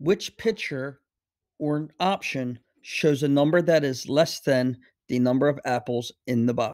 which picture or option shows a number that is less than the number of apples in the box?